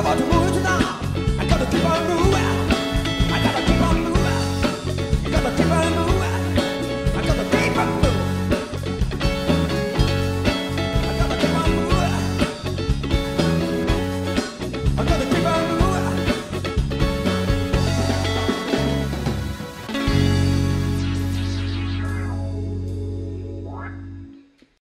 I gotta keep on moving.